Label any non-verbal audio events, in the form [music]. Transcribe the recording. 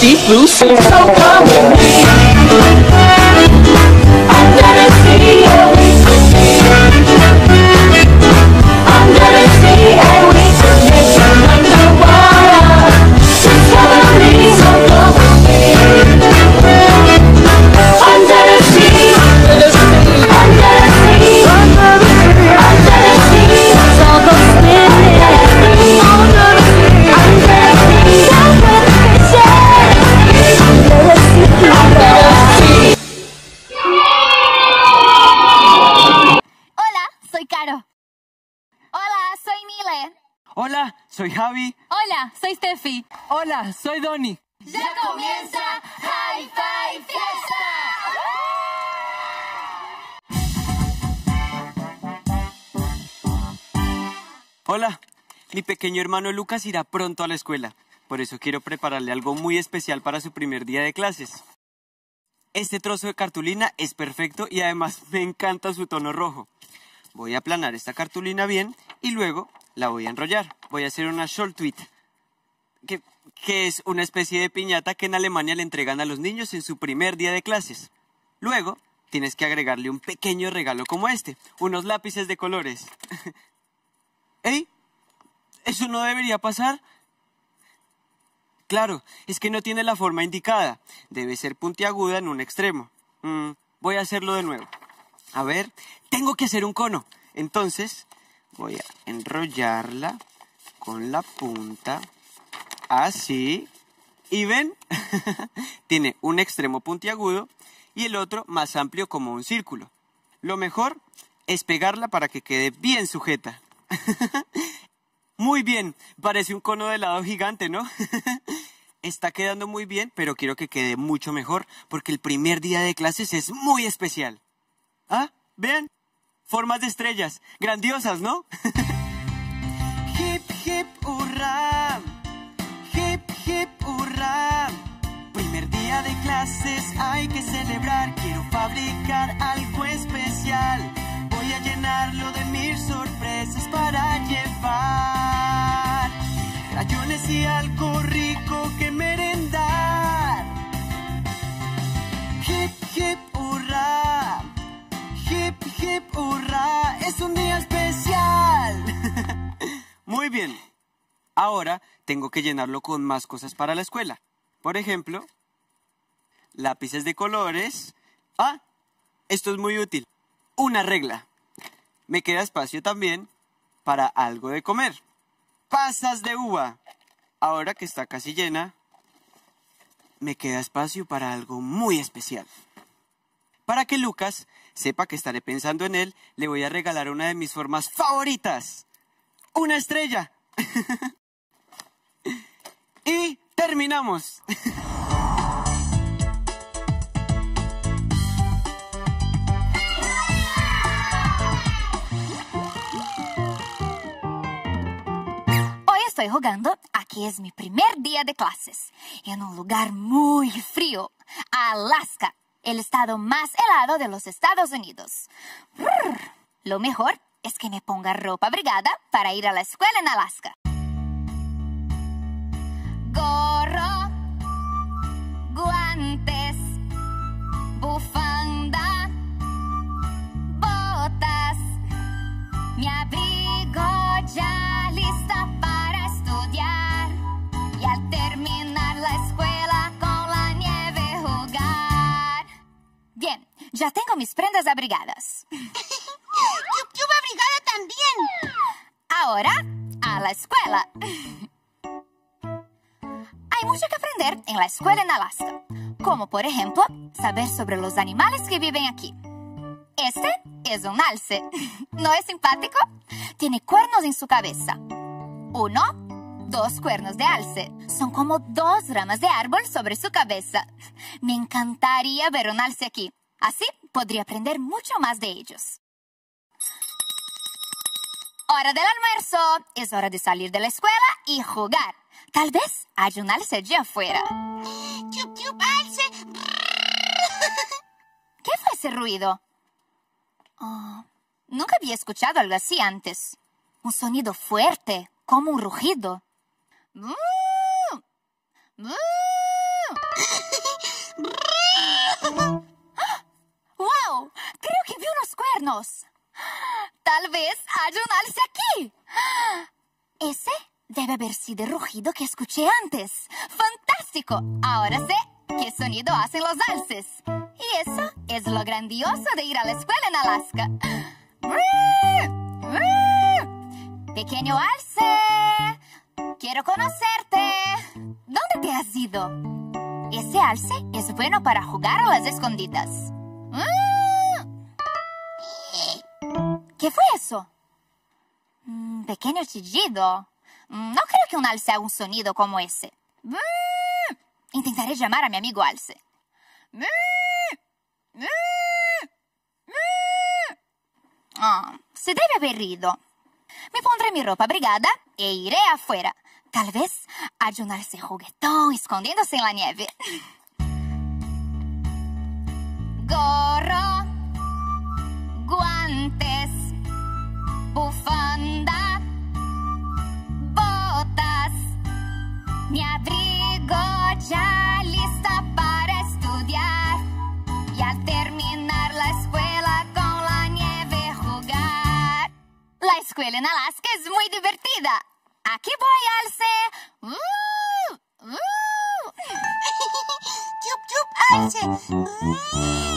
Deep blue sea. So come with me. Soy Javi. Hola, soy Steffi. Hola, soy Donny. ¡Ya comienza Hi-Fi Fiesta! Hola, mi pequeño hermano Lucas irá pronto a la escuela. Por eso quiero prepararle algo muy especial para su primer día de clases. Este trozo de cartulina es perfecto y además [laughs] me encanta su tono rojo. Voy a aplanar esta cartulina bien y luego la voy a enrollar. Voy a hacer una short tweet, que, que es una especie de piñata que en Alemania le entregan a los niños en su primer día de clases. Luego, tienes que agregarle un pequeño regalo como este, unos lápices de colores. [laughs] ¿Ey? ¿Eso no debería pasar? Claro, es que no tiene la forma indicada. Debe ser puntiaguda en un extremo. Mm, voy a hacerlo de nuevo. A ver, tengo que hacer un cono. Entonces, voy a enrollarla con la punta. Así. ¿Y ven? [laughs] tiene un extremo puntiagudo y el otro más amplio como un círculo. Lo mejor es pegarla para que quede bien sujeta. [laughs] Muy bien, parece un cono de helado gigante, ¿no? [laughs] Está quedando muy bien, pero quiero que quede mucho mejor porque el primer día de clases es muy especial. Ah, vean, formas de estrellas, grandiosas, ¿no? Hip, hip, hurra. Primer día de clases hay que celebrar, quiero fabricar algo especial. Voy a llenarlo de mil sorpresas para llevar. Rayones y algo rico que merendar. Hip, hip, hurra. Hip, hip, hurra. Es un día especial. [laughs] Muy bien. Ahora tengo que llenarlo con más cosas para la escuela. Por ejemplo, lápices de colores. Ah, esto es muy útil. Una regla. Me queda espacio también para algo de comer. Pasas de uva. Ahora que está casi llena, me queda espacio para algo muy especial. Para que Lucas sepa que estaré pensando en él, le voy a regalar una de mis formas favoritas. Una estrella. [laughs] y terminamos. Hoy estoy jugando, aquí es mi primer día de clases, en un lugar muy frío, Alaska, el estado más helado de los Estados Unidos. Lo mejor es que me ponga ropa abrigada para ir a la escuela en Alaska. Ya tengo mis prendas abrigadas. [laughs] ¡Yup, yup, abrigada también! Ahora, a la escuela. Hay mucho que aprender en la escuela en Alaska, como por ejemplo saber sobre los animales que viven aquí. Este es un alce. [laughs] ¿No es simpático? Tiene cuernos en su cabeza. Uno, dos cuernos de alce. Son como dos ramas de árbol sobre su cabeza. Me encantaría ver un alce aquí. Así podría aprender mucho más de ellos. Hora del almuerzo. Es hora de salir de la escuela y jugar. Tal vez haya un alce allí [laughs] afuera. ¿Qué fue ese ruido? Oh, nunca había escuchado algo así antes. Un sonido fuerte, como un rugido. [laughs] ¡Bú! ¡Bú! Creo que vi unos cuernos. Tal vez haya un alce aquí. Ese debe haber sido el rugido que escuché antes. ¡Fantástico! Ahora sé qué sonido hacen los alces. Y eso es lo grandioso de ir a la escuela en Alaska. Pequeño alce, quiero conocerte. ¿Dónde te has ido? Ese alce es bueno para jugar a las escondidas. Pequeño chillido. Mm, No creo que un alce haga un sonido como ese. Mm, Intentaré llamar a mi amigo alce. Mm, mm. Ah, se debe haber ido. Me pondré mi ropa abrigada e iré afuera. Tal vez haya un alce juguetón escondiéndose en la nieve. Gorro, guantes, bufanda, mi abrigo ya lista para estudiar y al terminar la escuela con la nieve jugar. La escuela en Alaska es muy divertida. Aquí voy, Alce. ¡Uh! ¡Uh! [laughs] Chup chup alce. Mm.